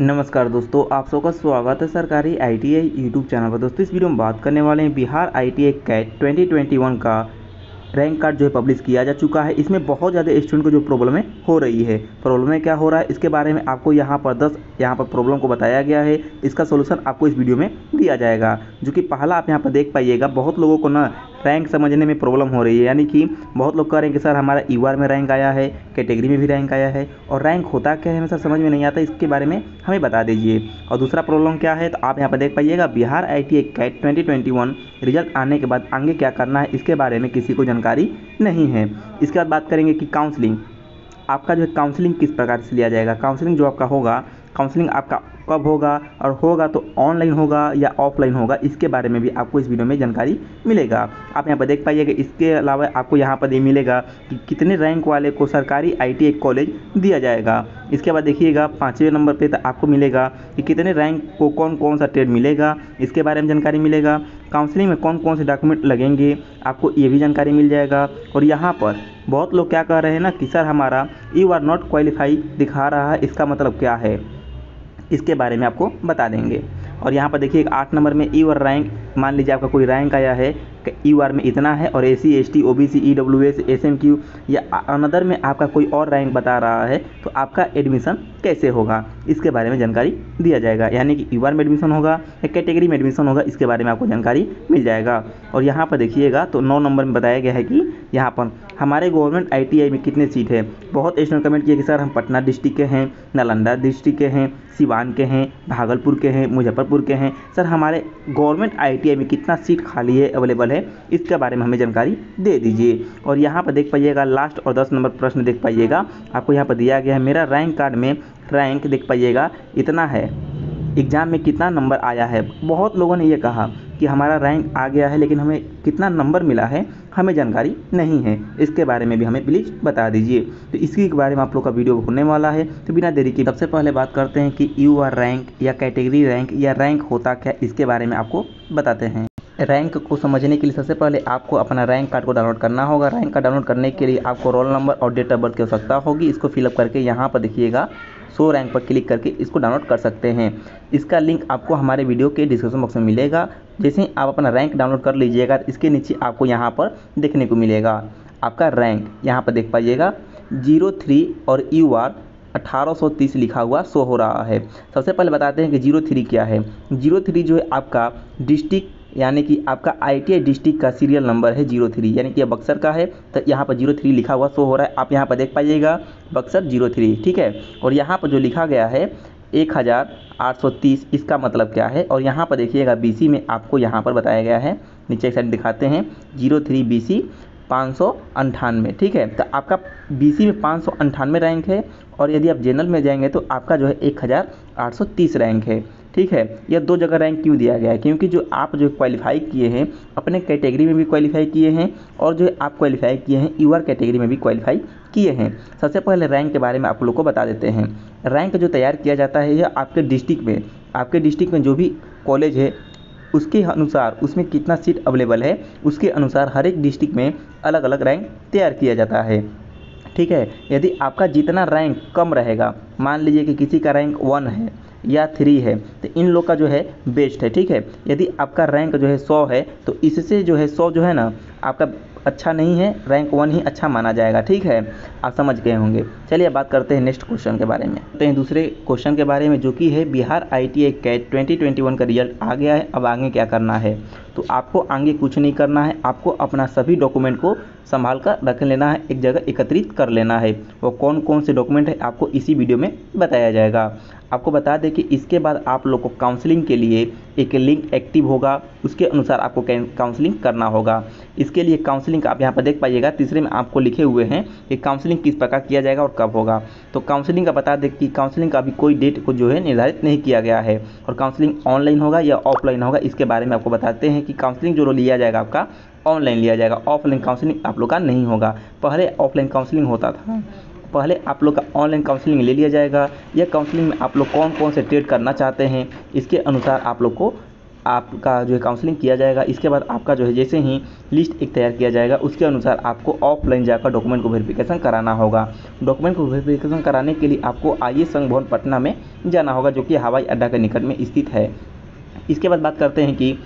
नमस्कार दोस्तों, आप सबका स्वागत है सरकारी आईटीआई यूट्यूब चैनल पर। दोस्तों, इस वीडियो में बात करने वाले हैं बिहार आईटीआई कैट 2021 का। रैंक कार्ड जो है पब्लिश किया जा चुका है। इसमें बहुत ज़्यादा स्टूडेंट को जो प्रॉब्लम है, हो रही है। प्रॉब्लम में क्या हो रहा है? इसके बारे में आपको यहाँ पर दस, यहाँ पर प्रॉब्लम को बताया गया है। इसका सोल्यूशन आपको इस वीडियो में दिया जाएगा, जो कि पहला आप यहाँ पर देख पाइएगा। बहुत लोगों को ना रैंक समझने में प्रॉब्लम हो रही है। यानी कि बहुत लोग कह रहे हैं कि सर हमारा यू में रैंक आया है, कैटेगरी में भी रैंक आया है और रैंक होता क्या है हमें सर समझ में नहीं आता, इसके बारे में हमें बता दीजिए। और दूसरा प्रॉब्लम क्या है तो आप यहाँ पर देख पाइएगा, Bihar I T CAT twenty result आने के बाद आगे क्या करना है, इसके बारे में किसी को जानकारी नहीं है। इसके बाद बात करेंगे कि काउंसलिंग आपका जो है काउंसलिंग किस प्रकार से लिया जाएगा? काउंसलिंग जो आपका होगा काउंसलिंग आपका कब होगा और होगा तो ऑनलाइन होगा या ऑफलाइन होगा, इसके बारे में भी आपको इस वीडियो में जानकारी मिलेगा। आप यहाँ पर देख पाइएगा इसके अलावा आपको यहाँ पर ये मिलेगा कि कितने रैंक वाले को सरकारी आई कॉलेज दिया जाएगा। इसके बाद देखिएगा, पाँचवें नंबर पर तो आपको मिलेगा कि कितने रैंक को कौन कौन सा ट्रेड मिलेगा, इसके बारे में जानकारी मिलेगा। काउंसलिंग में कौन कौन से डॉक्यूमेंट लगेंगे, आपको ये भी जानकारी मिल जाएगा। और यहाँ पर बहुत लोग क्या कह रहे हैं ना कि सर हमारा यू आर नॉट क्वालिफाई दिखा रहा है, इसका मतलब क्या है? इसके बारे में आपको बता देंगे। और यहाँ पर देखिए आठ नंबर में ई और रैंक मान लीजिए आपका कोई रैंक आया है यू आर में इतना है, और A C S T O B C E W S S M Q या अनदर में आपका कोई और रैंक बता रहा है तो आपका एडमिशन कैसे होगा? इसके बारे में जानकारी दिया जाएगा। यानी कि यू में एडमिशन होगा, या कैटेगरी में एडमिशन होगा, इसके बारे में आपको जानकारी मिल जाएगा। और यहाँ पर देखिएगा तो नौ नंबर में बताया गया है कि यहाँ पर हमारे गवर्नमेंट आईटीआई में कितने सीट है? बहुत स्टूडेंट कमेंट किए कि सर, हम पटना डिस्ट्रिक्ट के हैं, नालंदा डिस्ट्रिक्ट के हैं, सिवान के हैं, भागलपुर के हैं, मुजफ्फरपुर के हैं। सर, हमारे गवर्नमेंट आईटीआई में कितना सीट खाली है अवेलेबल है? इसके बारे में हमें जानकारी दे दीजिए। और यहाँ पर देख पाइएगा लास्ट और दस नंबर प्रश्न देख पाइएगा। आपको यहाँ पर दिया गया है, मेरा रैंक कार्ड में रैंक देख पाइएगा, इतना है। एग्ज़ाम में कितना नंबर आया है? बहुत लोगों ने ये कहा कि हमारा रैंक आ गया है, लेकिन हमें कितना नंबर मिला है, हमें जानकारी नहीं है। इसके बारे में भी हमें प्लीज़ बता दीजिए। तो इसके बारे में आप लोग का वीडियो होने वाला है। तो बिना देरी की सबसे पहले बात करते हैं कि यू आर रैंक या कैटेगरी रैंक या रैंक होता क्या, इसके बारे में आपको बताते हैं। रैंक को समझने के लिए सबसे पहले आपको अपना रैंक कार्ड को डाउनलोड करना होगा। रैंक कार्ड डाउनलोड करने के लिए आपको रोल नंबर और डेट ऑफ़ बर्थ की आवश्यकता होगी। इसको फिलअप करके यहाँ पर देखिएगा। सो रैंक पर क्लिक करके इसको डाउनलोड कर सकते हैं। इसका लिंक आपको हमारे वीडियो के डिस्क्रिप्शन बॉक्स में मिलेगा। जैसे ही आप अपना रैंक डाउनलोड कर लीजिएगा, इसके नीचे आपको यहाँ पर देखने को मिलेगा। आपका रैंक यहाँ पर देख पाइएगा। ज़ीरो थ्री और यू आर 1830 लिखा हुआ शो हो रहा है। सबसे पहले बताते हैं कि ज़ीरो थ्री क्या है। ज़ीरो थ्री जो है आपका डिस्ट्रिक्ट यानी कि आपका आईटीआई डिस्ट्रिक्ट का सीरियल नंबर है ज़ीरो थ्री। यानी कि बक्सर का है तो यहाँ पर ज़ीरो थ्री लिखा हुआ शो हो रहा है। आप यहाँ पर देख पाइएगा, बक्सर ज़ीरो थ्री, ठीक है? और यहाँ पर जो लिखा गया है, एक हज़ार आठ सौ तीस, इसका मतलब क्या है? और यहाँ पर देखिएगा बीसी में आपको यहाँ पर बताया गया है। नीचे एक साइड दिखाते हैं, ज़ीरो थ्री बी सी पाँच सौ अंठानवे, ठीक है? तो आपका बीसी में पाँच सौ अंठानवे रैंक है और यदि आप जनरल में जाएँगे तो आपका जो है एक हज़ार आठ सौ तीस रैंक है। ठीक है? यह दो जगह रैंक क्यों दिया गया है? क्योंकि जो आप जो क्वालिफाई किए हैं, अपने कैटेगरी में भी क्वालिफाई किए हैं और जो आप क्वालिफाई किए हैं यूआर कैटेगरी में भी क्वालिफाई किए हैं। सबसे पहले रैंक के बारे में आप लोग को बता देते हैं। रैंक जो तैयार किया जाता है, यह आपके डिस्ट्रिक्ट में, आपके डिस्ट्रिक्ट में जो भी कॉलेज है, उसके अनुसार, उसमें कितना सीट अवेलेबल है, उसके अनुसार हर एक डिस्ट्रिक्ट में अलग अलग रैंक तैयार किया जाता है। ठीक है? यदि आपका जितना रैंक कम रहेगा, मान लीजिए कि किसी का रैंक वन है या थ्री है तो इन लोग का जो है बेस्ट है, ठीक है? यदि आपका रैंक जो है सौ है तो इससे जो है सौ जो है ना, आपका अच्छा नहीं है रैंक वन ही अच्छा माना जाएगा, ठीक है? आप समझ गए होंगे। चलिए बात करते हैं नेक्स्ट क्वेश्चन के बारे में। तो हैं दूसरे क्वेश्चन के बारे में, जो कि है, Bihar I T CAT twenty twenty one का रिज़ल्ट आ गया है, अब आगे क्या करना है? तो आपको आगे कुछ नहीं करना है, आपको अपना सभी डॉक्यूमेंट को संभाल कर रख लेना है, एक जगह एकत्रित कर लेना है। वो कौन कौन से डॉक्यूमेंट है, आपको इसी वीडियो में बताया जाएगा। आपको बता दें कि इसके बाद आप लोग को काउंसलिंग के लिए एक लिंक एक्टिव होगा, उसके अनुसार आपको काउंसलिंग करना होगा। इसके लिए काउंसलिंग आप यहाँ पर देख पाइएगा, तीसरे में आपको लिखे हुए हैं कि काउंसलिंग किस प्रकार किया जाएगा और कब होगा। तो काउंसलिंग का बता दें कि काउंसलिंग का अभी कोई डेट को जो है निर्धारित नहीं किया गया है और काउंसलिंग ऑनलाइन होगा या ऑफलाइन होगा, इसके बारे में आपको बताते हैं कि काउंसलिंग जो लिया जाएगा आपका ऑनलाइन लिया जाएगा। ऑफलाइन काउंसलिंग आप लोग का नहीं होगा। पहले ऑफलाइन काउंसलिंग होता था। पहले आप लोग का ऑनलाइन काउंसलिंग ले लिया जाएगा। यह काउंसलिंग में आप लोग कौन कौन से ट्रेड करना चाहते हैं, इसके अनुसार आप लोग को आपका जो है काउंसलिंग किया जाएगा। इसके बाद आपका जो है जैसे ही लिस्ट एक तैयार किया जाएगा, उसके अनुसार आपको ऑफलाइन जाकर डॉक्यूमेंट को वेरिफिकेशन कराना होगा। डॉक्यूमेंट को वेरिफिकेशन कराने के लिए आपको आई संघ भवन पटना में जाना होगा, जो कि हवाई अड्डा के निकट में स्थित है। इसके बाद बात करते हैं कि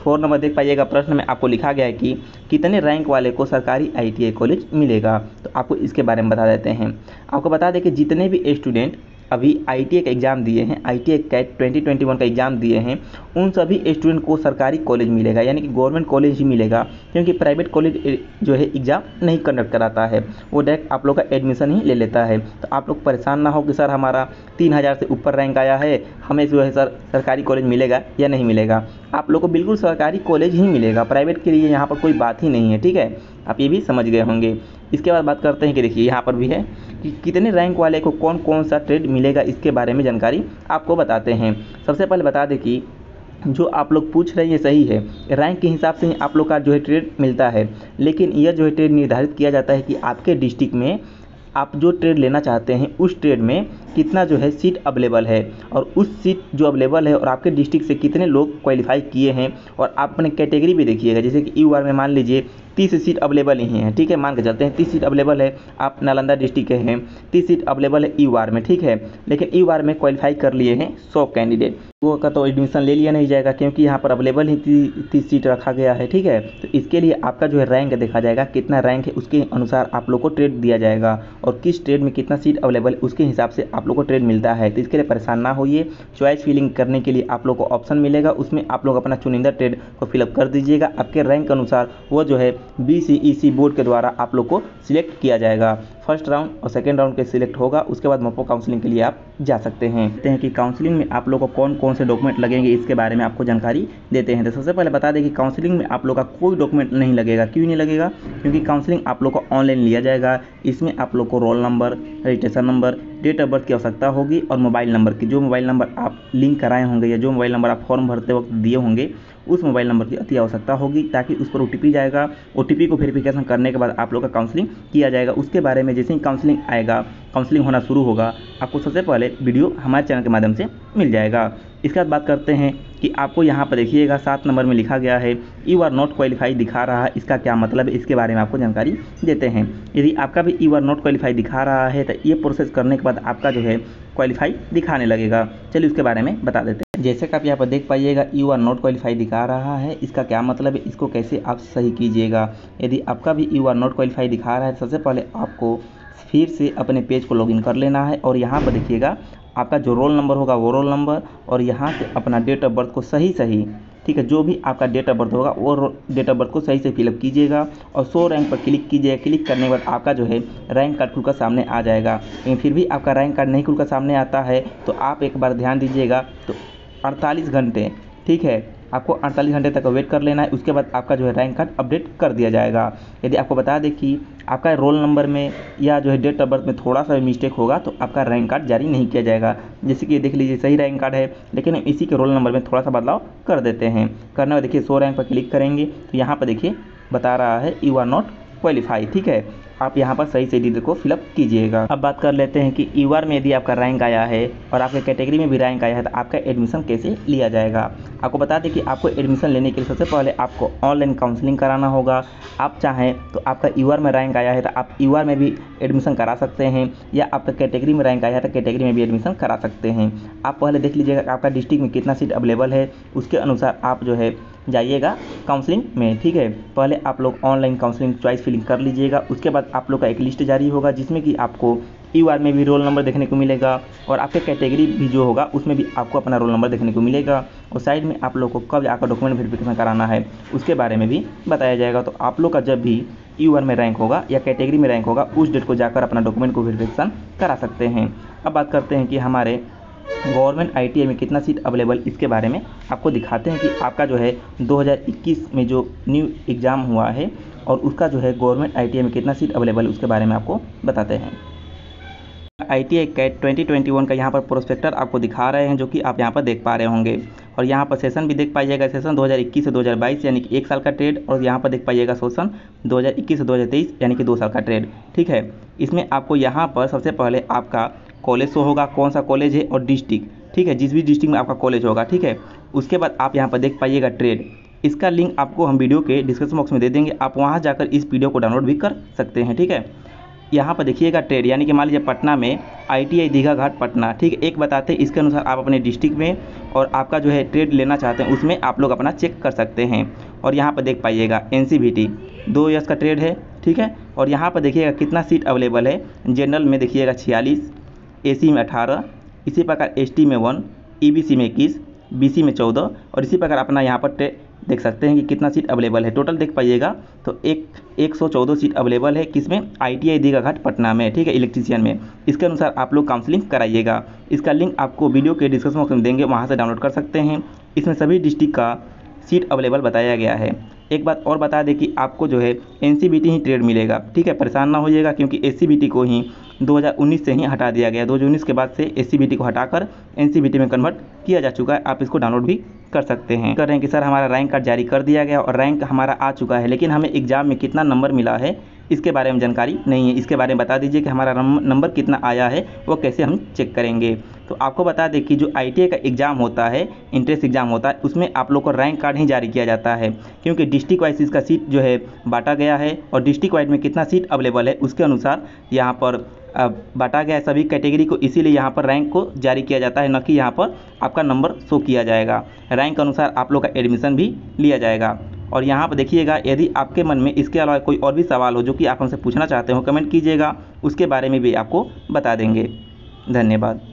फोर नंबर देख पाइएगा, प्रश्न में आपको लिखा गया है कि कितने रैंक वाले को सरकारी आईटीआई कॉलेज मिलेगा? तो आपको इसके बारे में बता देते हैं। आपको बता दें कि जितने भी स्टूडेंट अभी आई टी का एग्ज़ाम दिए हैं I T CAT twenty twenty one का एग्ज़ाम दिए हैं, उन सभी स्टूडेंट को सरकारी कॉलेज मिलेगा, यानी कि गवर्नमेंट कॉलेज ही मिलेगा, क्योंकि प्राइवेट कॉलेज जो है एग्ज़ाम नहीं कंडक्ट कराता है। वो डायरेक्ट आप लोग का एडमिशन ही ले लेता है। तो आप लोग परेशान ना हो कि सर हमारा तीन हज़ार से ऊपर रैंक आया है, हमें जो है सर सरकारी कॉलेज मिलेगा या नहीं मिलेगा। आप लोग को बिल्कुल सरकारी कॉलेज ही मिलेगा। प्राइवेट के लिए यहाँ पर कोई बात ही नहीं है, ठीक है? आप ये भी समझ गए होंगे। इसके बाद बात करते हैं कि देखिए, यहाँ पर भी है कि कितने रैंक वाले को कौन कौन सा ट्रेड मिलेगा, इसके बारे में जानकारी आपको बताते हैं। सबसे पहले बता दें कि जो आप लोग पूछ रहे हैं सही है। रैंक के हिसाब से ही आप लोग का जो है ट्रेड मिलता है। लेकिन यह जो है ट्रेड निर्धारित किया जाता है कि आपके डिस्ट्रिक्ट में आप जो ट्रेड लेना चाहते हैं, उस ट्रेड में कितना जो है सीट अवेलेबल है और उस सीट जो अवेलेबल है और आपके डिस्ट्रिक्ट से कितने लोग क्वालिफाई किए हैं और आप अपने कैटेगरी भी देखिएगा। जैसे कि यू आर में मान लीजिए तीस सीट अवेलेबल ही हैं, ठीक है, मान के चलते हैं, तीस सीट अवेलेबल है, आप नालंदा डिस्ट्रिक्ट के हैं, तीस सीट अवेलेबल है यू आर में, ठीक है, लेकिन यू आर में क्वालिफाई कर लिए हैं सौ कैंडिडेट वो का तो एडमिशन ले लिया नहीं जाएगा, क्योंकि यहाँ पर अवेलेबल ही तीस सीट रखा गया है, ठीक है तो इसके लिए आपका जो है रैंक देखा जाएगा, कितना रैंक है, उसके अनुसार आप लोग को ट्रेड दिया जाएगा, और किस ट्रेड में कितना सीट अवेलेबल उसके हिसाब से आप लोग को ट्रेड मिलता है तो इसके लिए परेशान ना होइए चॉइस फिलिंग करने के लिए आप लोग को ऑप्शन मिलेगा, उसमें आप लोग अपना चुनिंदा ट्रेड को फिलअप कर दीजिएगा, आपके रैंक अनुसार वो जो है बी बोर्ड के द्वारा आप लोग को सिलेक्ट किया जाएगा। फ़र्स्ट राउंड और सेकेंड राउंड के सिलेक्ट होगा। उसके बाद मोपो काउंसलिंग के लिए आप जा सकते हैं। कहते हैं कि काउंसलिंग में आप लोग को कौन कौन से डॉक्यूमेंट लगेंगे, इसके बारे में आपको जानकारी देते हैं। तो सबसे पहले बता दें कि काउंसलिंग में आप लोग का कोई डॉक्यूमेंट नहीं लगेगा। क्यों नहीं लगेगा? क्योंकि काउंसलिंग आप लोग को ऑनलाइन लिया जाएगा। इसमें आप लोग को roll number registration number date of birth की आवश्यकता होगी और मोबाइल नंबर की। जो मोबाइल नंबर आप लिंक कराए होंगे या जो मोबाइल नंबर आप फॉर्म भरते वक्त दिए होंगे उस मोबाइल नंबर की अति आवश्यकता होगी ताकि उस पर ओटीपी जाएगा। ओटीपी को वेरीफिकेशन करने के बाद आप लोग का काउंसलिंग किया जाएगा। उसके बारे में जैसे ही काउंसलिंग आएगा काउंसलिंग होना शुरू होगा, आपको सबसे पहले वीडियो हमारे चैनल के माध्यम से मिल जाएगा। इसके बाद बात करते हैं कि आपको यहाँ पर देखिएगा, सात नंबर में लिखा गया है यू आर नॉट क्वालिफाई दिखा रहा है। इसका क्या मतलब है? इसके बारे में आपको जानकारी देते हैं। यदि आपका भी यू आर नॉट क्वालिफाई दिखा रहा है तो ये प्रोसेस करने के बाद आपका जो है क्वालिफाई दिखाने लगेगा। चलिए उसके बारे में बता देते हैं। जैसे कि आप यहाँ पर देख पाइएगा यू आर नॉट क्वालिफाई दिखा रहा है। इसका क्या मतलब है? इसको कैसे आप सही कीजिएगा? यदि आपका भी यू आर नॉट क्वालिफाई दिखा रहा है, सबसे पहले आपको फिर से अपने पेज को लॉगिन कर लेना है। और यहाँ पर देखिएगा, आपका जो रोल नंबर होगा, वो रोल नंबर और यहाँ से अपना डेट ऑफ़ बर्थ को सही सही ठीक है, जो भी आपका डेट ऑफ़ बर्थ होगा, वो डेट ऑफ़ बर्थ को सही से फिलअप कीजिएगा। और सो रैंक पर क्लिक कीजिएगा। क्लिक करने के बाद आपका जो है रैंक कार्ड खुलकर सामने आ जाएगा। लेकिन फिर भी आपका रैंक कार्ड नहीं खुलकर सामने आता है तो आप एक बार ध्यान दीजिएगा तो अड़तालीस घंटे, ठीक है? आपको अड़तालीस घंटे तक वेट कर लेना है, उसके बाद आपका जो है रैंक कार्ड अपडेट कर दिया जाएगा। यदि आपको बता दें कि आपका रोल नंबर में या जो है डेट ऑफ़ बर्थ में थोड़ा सा भी मिस्टेक होगा तो आपका रैंक कार्ड जारी नहीं किया जाएगा। जैसे कि देख लीजिए, सही रैंक कार्ड है, लेकिन हम इसी के रोल नंबर में थोड़ा सा बदलाव कर देते हैं। करने में देखिए सो रैंक पर क्लिक करेंगे तो यहाँ पर देखिए, बता रहा है यू आर नॉट क्वालिफाई ठीक है? आप यहाँ पर सही से डिटेल को फिलअप कीजिएगा। अब बात कर लेते हैं कि यू में यदि आपका रैंक आया है और आपके कैटेगरी में भी रैंक आया है तो आपका एडमिशन कैसे लिया जाएगा? आपको बता दें कि आपको एडमिशन लेने के लिए सबसे पहले आपको ऑनलाइन काउंसलिंग कराना होगा। आप चाहें तो आपका यू में रैंक आया है तो आप यू में भी एडमिशन करा सकते हैं, या आपका कैटेगरी में रैंक आया है तो कैटेगरी में भी एडमिशन करा सकते हैं। आप पहले देख लीजिएगा आपका डिस्ट्रिक्ट में कितना सीट अवेलेबल है। उसके अनुसार आप जो है जाइएगा काउंसलिंग में, ठीक है? पहले आप लोग ऑनलाइन काउंसलिंग चॉइस फिलिंग कर लीजिएगा, उसके बाद आप लोग का एक लिस्ट जारी होगा, जिसमें कि आपको यू आर में भी रोल नंबर देखने को मिलेगा और आपके कैटेगरी भी जो होगा, उसमें भी आपको अपना रोल नंबर देखने को मिलेगा और साइड में आप लोग को कब आकर डॉक्यूमेंट वेरिफिकेशन कराना है, उसके बारे में भी बताया जाएगा। तो आप लोग का जब भी यू आर में रैंक होगा या कैटेगरी में रैंक होगा, उस डेट को जाकर अपना डॉक्यूमेंट को वेरिफिकेशन करा सकते हैं। अब बात करते हैं कि हमारे गवर्नमेंट आई में कितना सीट अवेलेबल, इसके बारे में आपको दिखाते हैं कि आपका जो है 2021 में जो न्यू एग्ज़ाम हुआ है और उसका जो है गवर्नमेंट आई में कितना सीट अवेलेबल, उसके बारे में आपको बताते हैं। I T I CAT twenty का यहाँ पर प्रोस्पेक्टर आपको दिखा रहे हैं, जो कि आप यहाँ पर देख पा रहे होंगे। और यहाँ पर सेशन भी देख पाइएगा सेशन 2021 से 2022 यानी कि एक साल का ट्रेड और यहाँ पर देख पाइएगा सेशन 2021 से 2023 यानी कि दो साल का ट्रेड ठीक है? इसमें आपको यहाँ पर सबसे पहले आपका कॉलेज शो होगा, कौन सा कॉलेज है और डिस्ट्रिक्ट, ठीक है? जिस भी डिस्ट्रिक्ट में आपका कॉलेज होगा, ठीक है? उसके बाद आप यहाँ पर देख पाइएगा ट्रेड। इसका लिंक आपको हम वीडियो के डिस्क्रिप्शन बॉक्स में दे देंगे। आप वहाँ जाकर इस वीडियो को डाउनलोड भी कर सकते हैं, ठीक है? यहाँ पर देखिएगा ट्रेड, यानी कि मान लीजिए पटना में आईटीआई दीघा घाट पटना, ठीक है? एक बताते हैं, इसके अनुसार आप अपने डिस्ट्रिक्ट में और आपका जो है ट्रेड लेना चाहते हैं, उसमें आप लोग अपना चेक कर सकते हैं। और यहाँ पर देख पाइएगा एनसीबीटी, दो ईयर्स का ट्रेड है, ठीक है? और यहाँ पर देखिएगा कितना सीट अवेलेबल है। जनरल में देखिएगा छियालीस एसी में अठारह, इसी प्रकार ST में वन ई में इक्कीस बी में चौदह और इसी प्रकार अपना यहाँ पर देख सकते हैं कि कितना सीट अवेलेबल है। टोटल देख पाइएगा तो एक एक सौ चौदह सीट अवेलेबल है किसमें? I T I Digha Ghat Patna में, ठीक है इलेक्ट्रीशियन में। इसके अनुसार आप लोग काउंसलिंग कराइएगा। इसका लिंक आपको वीडियो के डिस्क्रिप्शन बॉक्स में देंगे, वहाँ से डाउनलोड कर सकते हैं। इसमें सभी डिस्ट्रिक्ट का सीट अवेलेबल बताया गया है। एक बात और बता दें कि आपको जो है NCBT ही ट्रेड मिलेगा, ठीक है, परेशान ना होइएगा क्योंकि एस को ही 2019 से ही हटा दिया गया। 2019 के बाद से एस को हटाकर एनसीबीटी में कन्वर्ट किया जा चुका है। आप इसको डाउनलोड भी कर सकते हैं। कर रहे हैं कि सर, हमारा रैंक कार्ड जारी कर दिया गया और रैंक हमारा आ चुका है, लेकिन हमें एग्ज़ाम में कितना नंबर मिला है? इसके बारे में जानकारी नहीं है। इसके बारे में बता दीजिए कि हमारा नंबर कितना आया है, वो कैसे हम चेक करेंगे। तो आपको बता दें कि जो आई का एग्ज़ाम होता है इंट्रेंस एग्ज़ाम होता है, उसमें आप लोग को रैंक कार्ड ही जारी किया जाता है। क्योंकि डिस्ट्रिक्ट वाइज इसका सीट जो है बांटा गया है और डिस्ट्रिक्ट वाइज में कितना सीट अवेलेबल है, उसके अनुसार यहाँ पर बांटा गया है। सभी कैटेगरी को इसीलिए यहाँ पर रैंक को जारी किया जाता है, न कि यहाँ पर आपका नंबर शो किया जाएगा। रैंक अनुसार आप लोग का एडमिशन भी लिया जाएगा। और यहाँ पर देखिएगा, यदि आपके मन में इसके अलावा कोई और भी सवाल हो जो कि आप हमसे पूछना चाहते हो, कमेंट कीजिएगा, उसके बारे में भी आपको बता देंगे। धन्यवाद।